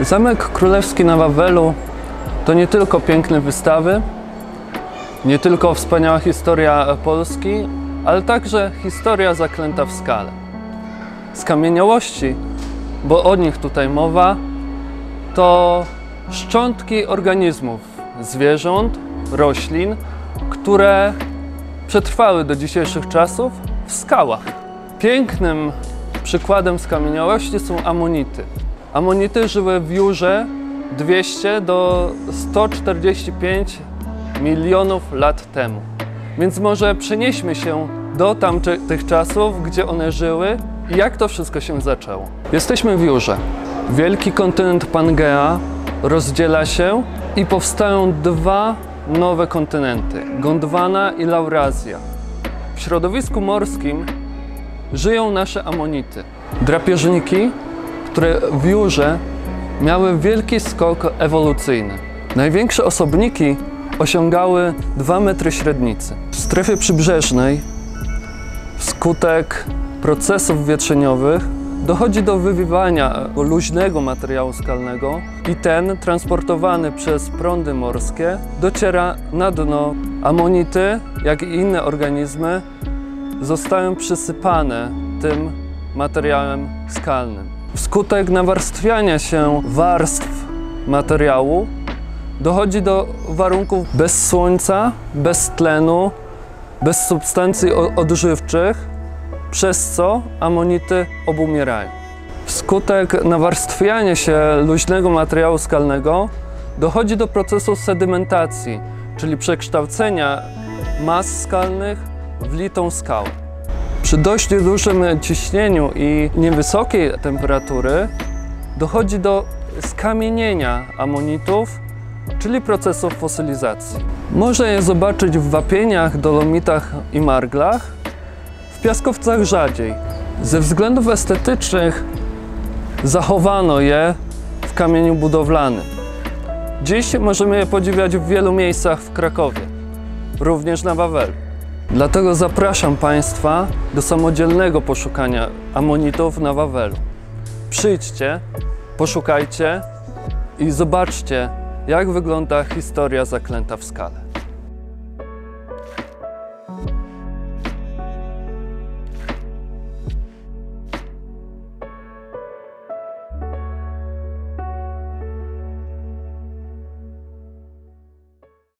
Zamek Królewski na Wawelu to nie tylko piękne wystawy, nie tylko wspaniała historia Polski, ale także historia zaklęta w skale. Skamieniałości, bo o nich tutaj mowa, to szczątki organizmów, zwierząt, roślin, które przetrwały do dzisiejszych czasów w skałach. Pięknym przykładem skamieniałości są amonity. Amonity żyły w Jurze 200 do 145 milionów lat temu. Więc może przenieśmy się do tamtych czasów, gdzie one żyły i jak to wszystko się zaczęło. Jesteśmy w Jurze. Wielki kontynent Pangea rozdziela się i powstają dwa nowe kontynenty Gondwana i Laurazja. W środowisku morskim żyją nasze amonity. Drapieżniki, które w Jurze miały wielki skok ewolucyjny. Największe osobniki osiągały 2 metry średnicy. W strefie przybrzeżnej wskutek procesów wietrzeniowych dochodzi do wywiewania luźnego materiału skalnego i ten transportowany przez prądy morskie dociera na dno. Amonity, jak i inne organizmy, zostają przysypane tym materiałem skalnym. Wskutek nawarstwiania się warstw materiału dochodzi do warunków bez słońca, bez tlenu, bez substancji odżywczych, przez co amonity obumierają. Wskutek nawarstwiania się luźnego materiału skalnego dochodzi do procesu sedymentacji, czyli przekształcenia mas skalnych w litą skałę. Przy dość dużym ciśnieniu i niewysokiej temperatury dochodzi do skamienienia amonitów, czyli procesu fosylizacji. Można je zobaczyć w wapieniach, dolomitach i marglach, w piaskowcach rzadziej. Ze względów estetycznych zachowano je w kamieniu budowlanym. Dziś możemy je podziwiać w wielu miejscach w Krakowie, również na Wawelu. Dlatego zapraszam Państwa do samodzielnego poszukania amonitów na Wawelu. Przyjdźcie, poszukajcie i zobaczcie, jak wygląda historia zaklęta w skale.